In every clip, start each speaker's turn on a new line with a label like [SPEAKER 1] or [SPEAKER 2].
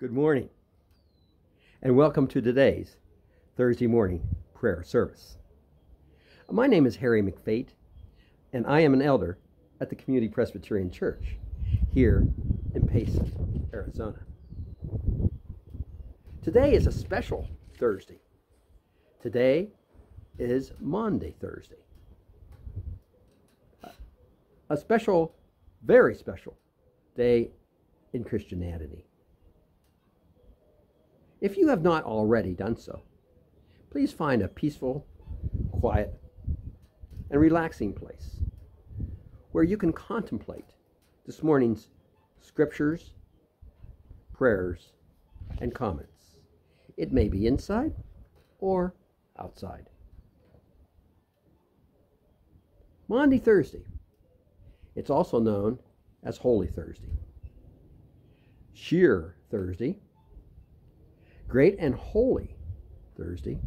[SPEAKER 1] Good morning, and welcome to today's Thursday morning prayer service. My name is Harry McFate, and I am an elder at the Community Presbyterian Church here in Payson, Arizona. Today is a special Thursday. Today is Maundy Thursday. A special, very special day in Christianity. If you have not already done so, please find a peaceful, quiet, and relaxing place where you can contemplate this morning's scriptures, prayers, and comments. It may be inside or outside. Maundy Thursday. It's also known as Holy Thursday. Sheer Thursday Great and Holy Thursday,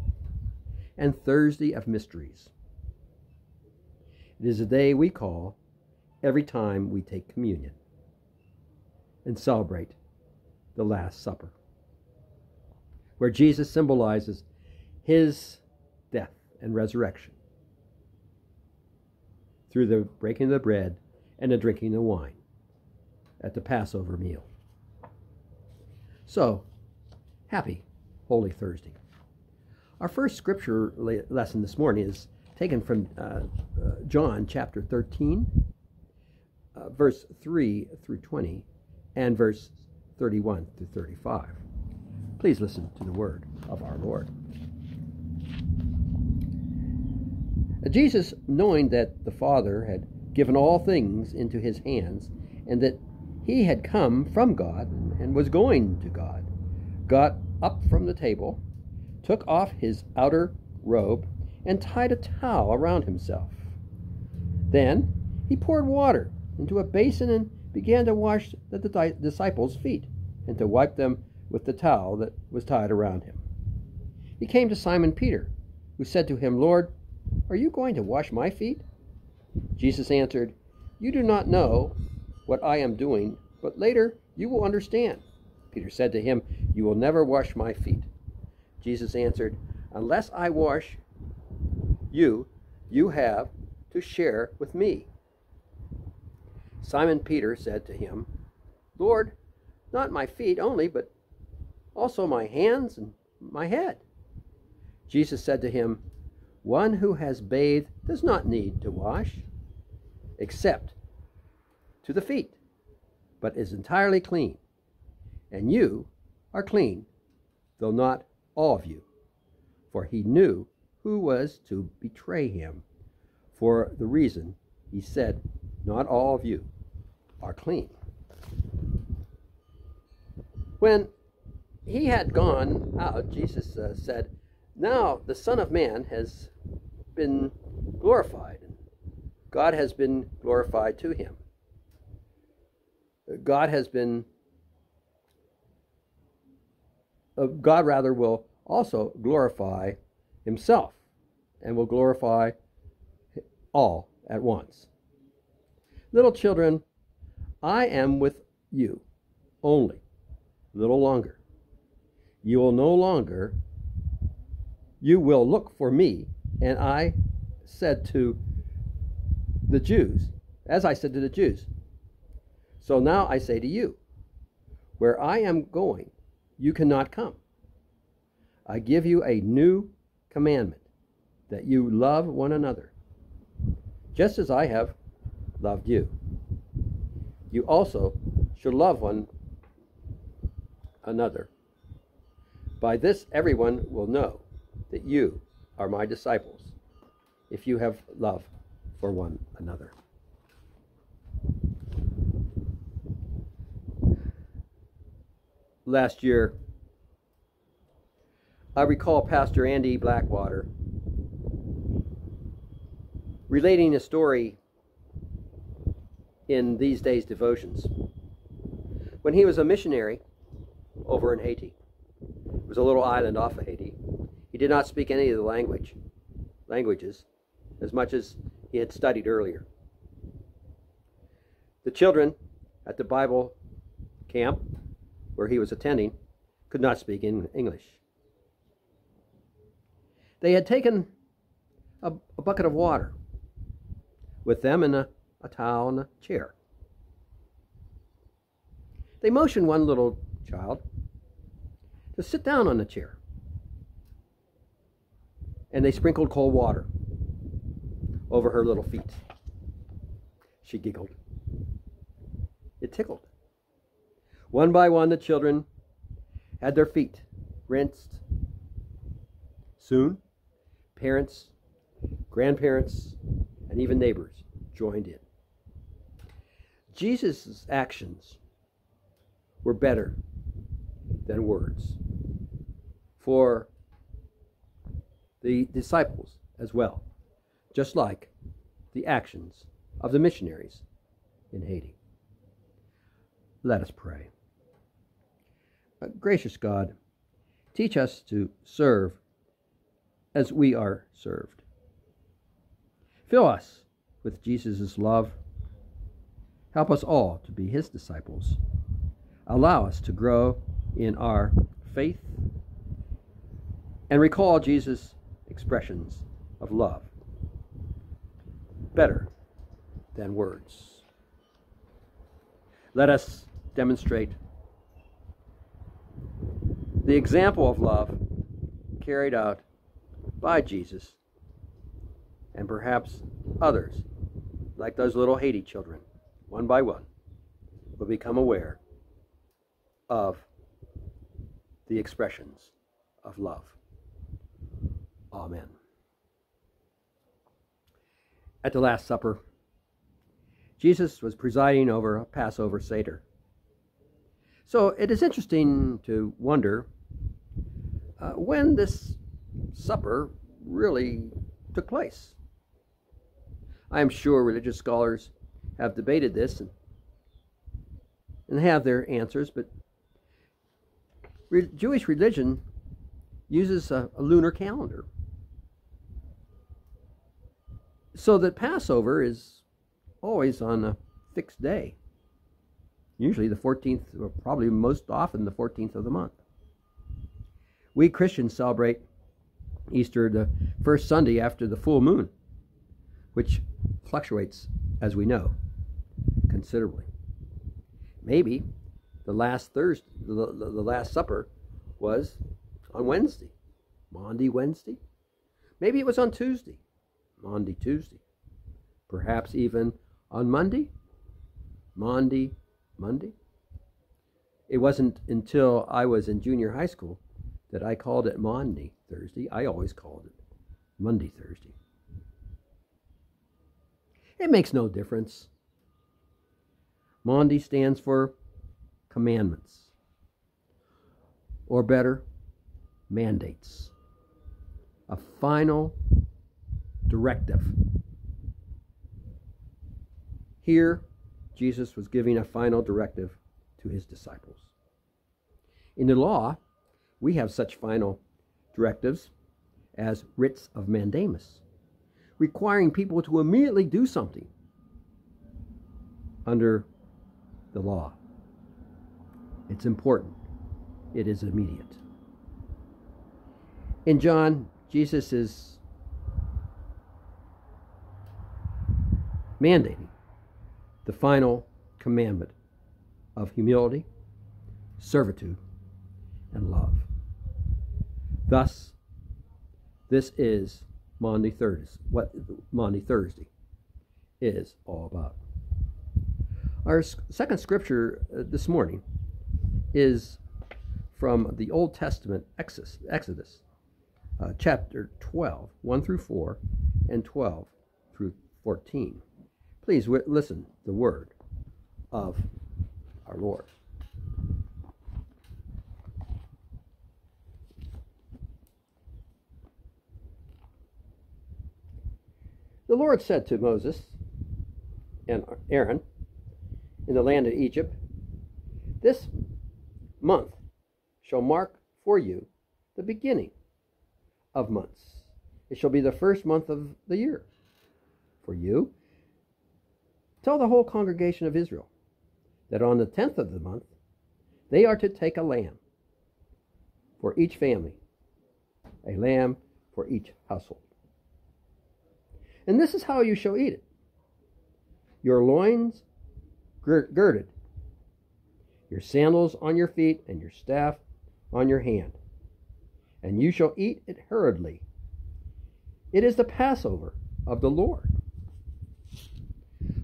[SPEAKER 1] and Thursday of Mysteries. It is a day we call every time we take communion and celebrate the Last Supper, where Jesus symbolizes his death and resurrection through the breaking of the bread and the drinking of the wine at the Passover meal. So, Happy Holy Thursday. Our first scripture lesson this morning is taken from uh, uh, John chapter 13, uh, verse 3 through 20, and verse 31 through 35. Please listen to the word of our Lord. Jesus, knowing that the Father had given all things into his hands, and that he had come from God and was going to God, got up from the table, took off his outer robe, and tied a towel around himself. Then he poured water into a basin and began to wash the disciples' feet and to wipe them with the towel that was tied around him. He came to Simon Peter, who said to him, Lord, are you going to wash my feet? Jesus answered, You do not know what I am doing, but later you will understand. Peter said to him, You will never wash my feet. Jesus answered, Unless I wash you, you have to share with me. Simon Peter said to him, Lord, not my feet only, but also my hands and my head. Jesus said to him, One who has bathed does not need to wash, except to the feet, but is entirely clean and you are clean, though not all of you. For he knew who was to betray him. For the reason he said, Not all of you are clean. When he had gone out, Jesus uh, said, Now the Son of Man has been glorified. God has been glorified to him. God has been God rather will also glorify himself and will glorify all at once. Little children, I am with you only a little longer. You will no longer, you will look for me. And I said to the Jews, as I said to the Jews, so now I say to you, where I am going, you cannot come. I give you a new commandment that you love one another, just as I have loved you. You also should love one another. By this, everyone will know that you are my disciples, if you have love for one another. Last year, I recall Pastor Andy Blackwater relating a story in these days' devotions. When he was a missionary over in Haiti, it was a little island off of Haiti. He did not speak any of the language languages as much as he had studied earlier. The children at the Bible camp where he was attending could not speak in English. They had taken a, a bucket of water with them and a, a towel and a chair. They motioned one little child to sit down on the chair. And they sprinkled cold water over her little feet. She giggled. It tickled. One by one, the children had their feet rinsed. Soon, parents, grandparents, and even neighbors joined in. Jesus' actions were better than words for the disciples as well, just like the actions of the missionaries in Haiti. Let us pray. Uh, gracious God, teach us to serve as we are served. Fill us with Jesus' love. Help us all to be his disciples. Allow us to grow in our faith and recall Jesus' expressions of love better than words. Let us demonstrate the example of love carried out by Jesus and perhaps others, like those little Haiti children, one by one, will become aware of the expressions of love. Amen. At the Last Supper, Jesus was presiding over a Passover Seder. So it is interesting to wonder uh, when this supper really took place. I am sure religious scholars have debated this and, and have their answers, but re- Jewish religion uses a, a lunar calendar. So that Passover is always on a fixed day. Usually the 14th, or probably most often the 14th of the month. We Christians celebrate Easter the first Sunday after the full moon, which fluctuates, as we know, considerably. Maybe the last Thursday, the, the, the Last Supper was on Wednesday, Maundy, Wednesday. Maybe it was on Tuesday, Maundy, Tuesday. Perhaps even on Monday, Maundy, Monday. It wasn't until I was in junior high school that I called it Maundy, Thursday. I always called it Monday Thursday. It makes no difference. Maundy stands for commandments, or better, mandates. A final directive. Here, Jesus was giving a final directive to his disciples. In the law, we have such final directives as writs of mandamus, requiring people to immediately do something under the law. It's important, it is immediate. In John, Jesus is mandating the final commandment of humility, servitude, and love. Thus, this is Maundy Thursday, what Maundy Thursday is all about. Our second scripture uh, this morning is from the Old Testament Exodus, Exodus uh, chapter 12, 1 through 4, and 12 through 14. Please w- listen the word of our Lord. The Lord said to Moses and Aaron in the land of Egypt, This month shall mark for you the beginning of months. It shall be the first month of the year. For you, tell the whole congregation of Israel that on the tenth of the month They are to take a lamb for each family, a lamb for each household. And this is how you shall eat it your loins girded, your sandals on your feet, and your staff on your hand. And you shall eat it hurriedly. It is the Passover of the Lord.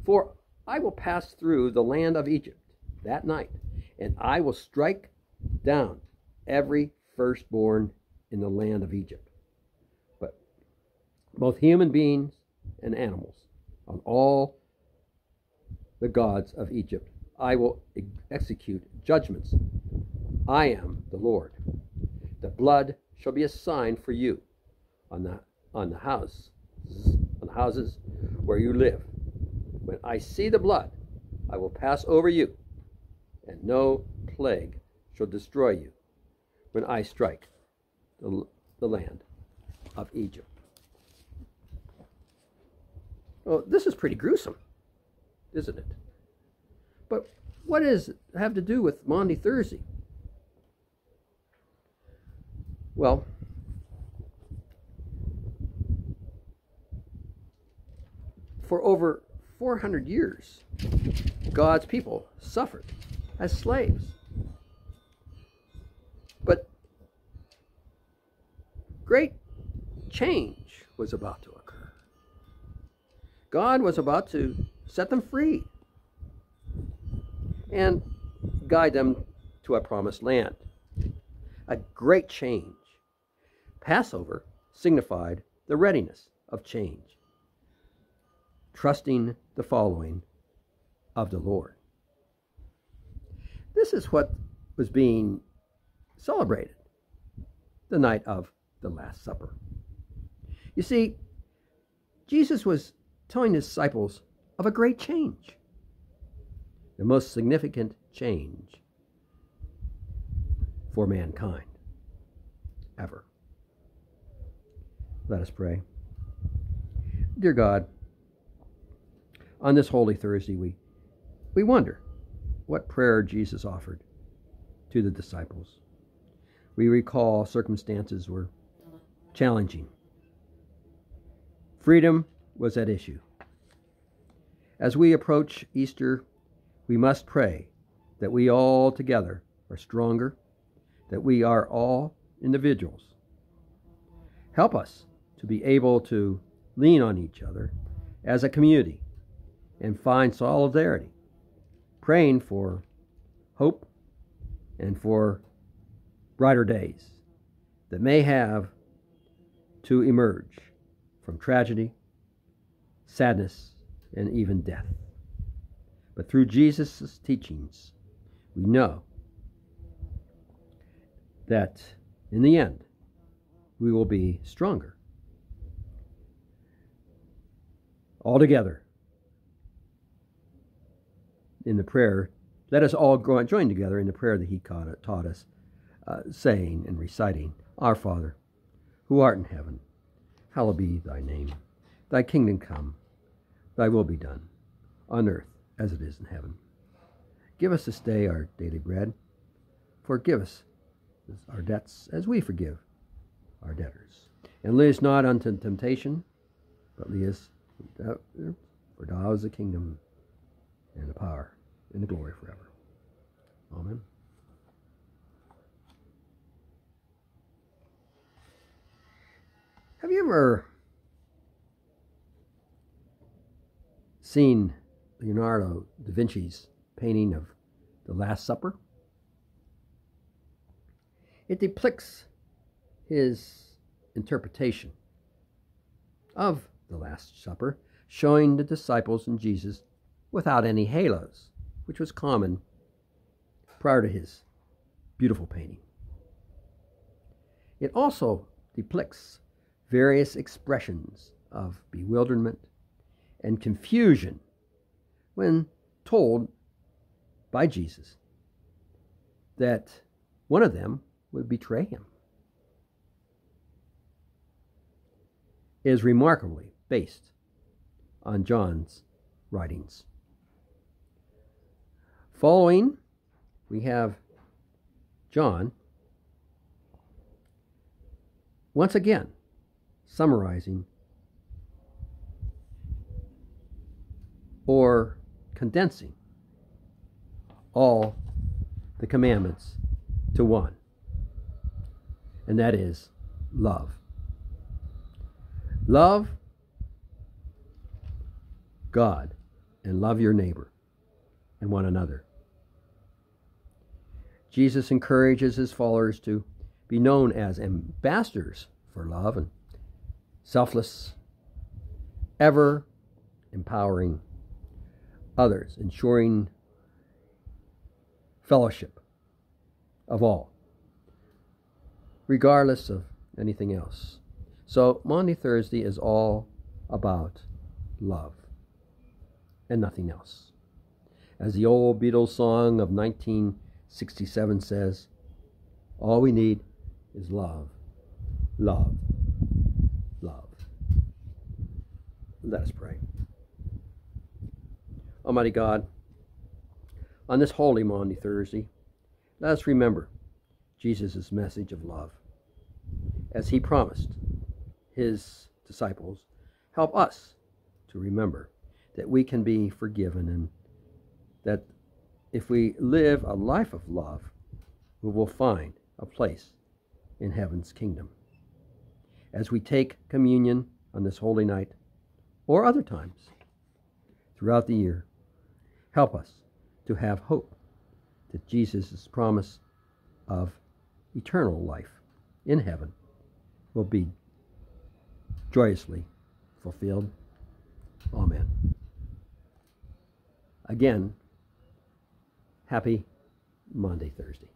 [SPEAKER 1] For I will pass through the land of Egypt that night, and I will strike down every firstborn in the land of Egypt, but both human beings and animals, on all the gods of Egypt. I will execute judgments. I am the Lord. The blood shall be a sign for you on the on the house on the houses where you live. When I see the blood, I will pass over you, and no plague shall destroy you when I strike the, the land of Egypt. Well, this is pretty gruesome, isn't it? But what does it have to do with Maundy Thursday? Well, for over 400 years, God's people suffered as slaves. But great change was about to. God was about to set them free and guide them to a promised land. A great change. Passover signified the readiness of change, trusting the following of the Lord. This is what was being celebrated the night of the Last Supper. You see, Jesus was telling his disciples of a great change the most significant change for mankind ever. Let us pray. Dear God, on this Holy Thursday, we, we wonder what prayer Jesus offered to the disciples. We recall circumstances were challenging. Freedom was at issue. As we approach Easter we must pray that we all together are stronger, that we are all individuals. Help us to be able to lean on each other as a community and find solidarity, praying for hope and for brighter days that may have to emerge from tragedy, sadness, and even death. But through Jesus' teachings, we know that in the end, we will be stronger. All together in the prayer, let us all join together in the prayer that He taught us, uh, saying and reciting Our Father, who art in heaven, hallowed be thy name. Thy kingdom come, thy will be done, on earth as it is in heaven. Give us this day our daily bread. Forgive us our debts as we forgive our debtors. And lead us not unto temptation, but lead us, for thou is the kingdom and the power and the glory forever. Amen. Have you ever seen Leonardo da Vinci's painting of the Last Supper. It depicts his interpretation of the Last Supper, showing the disciples and Jesus without any halos, which was common prior to his beautiful painting. It also depicts various expressions of bewilderment and confusion when told by Jesus that one of them would betray him. Is remarkably based on John's writings. Following, we have John, once again, summarizing or condensing all the commandments to one, and that is love. Love God and love your neighbor and one another. Jesus encourages his followers to be known as ambassadors for love and selfless, ever empowering others, ensuring fellowship of all, regardless of anything else. So, Maundy Thursday is all about love and nothing else. As the old Beatles song of 1967 says, all we need is love, love, love. Let us pray. Almighty God, on this holy Maundy Thursday, let us remember Jesus' message of love. As he promised his disciples, help us to remember that we can be forgiven and that if we live a life of love, we will find a place in heaven's kingdom. As we take communion on this holy night or other times throughout the year, help us to have hope that Jesus' promise of eternal life in heaven will be joyously fulfilled. Amen. Again, happy Monday, Thursday.